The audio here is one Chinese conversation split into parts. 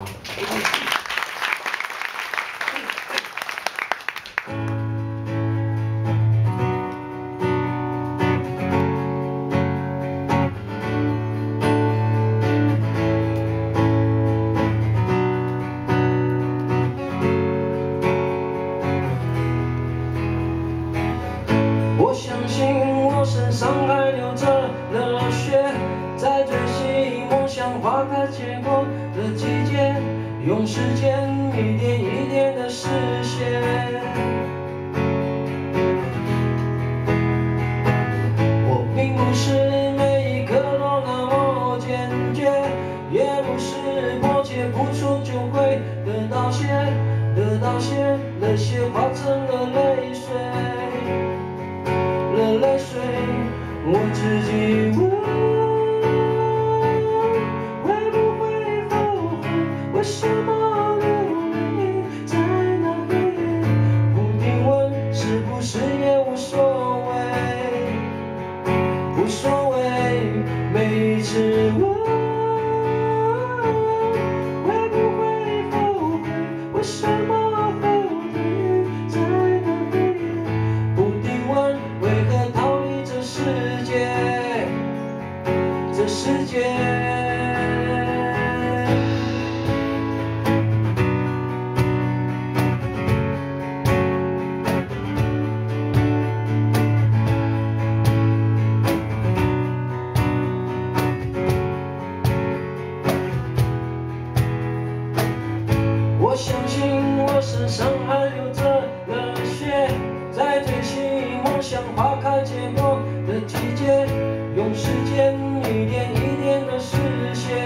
我时间一点一点的实现。我并不是每一刻都那么坚决，也不是迫切付出就会得到些，得到些，那些化成了是我相信我身上还流着热血，在追寻梦想花开结果的季节，用时间一点一点的实现。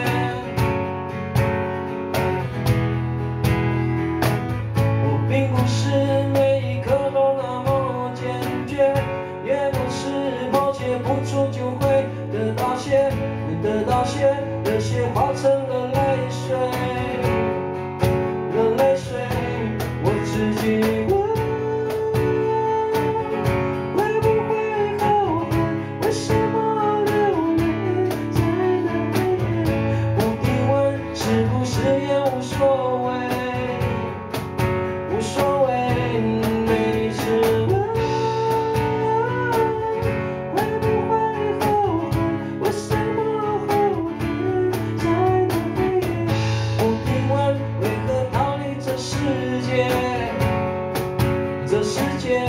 我并不是每一刻都那么坚决，也不是迫切付出就会得到些，得到些，那些化成了无所谓，无所谓。每一次问，会不会后悔？为什么后退在那黑夜？不必问，为何逃离这世界？这世界。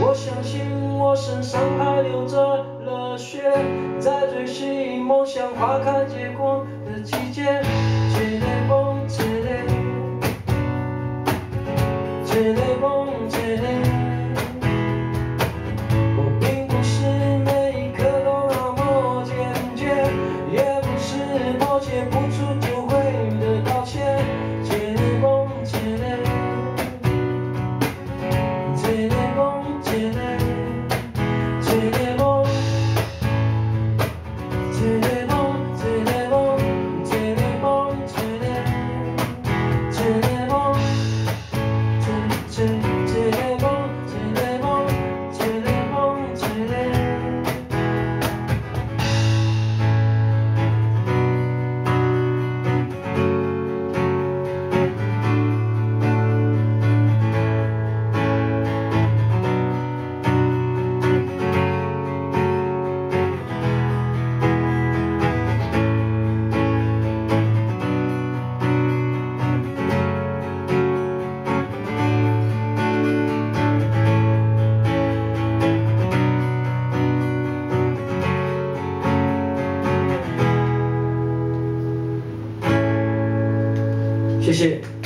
我相信我身上还流着热血，在追寻梦想花开结果谢谢。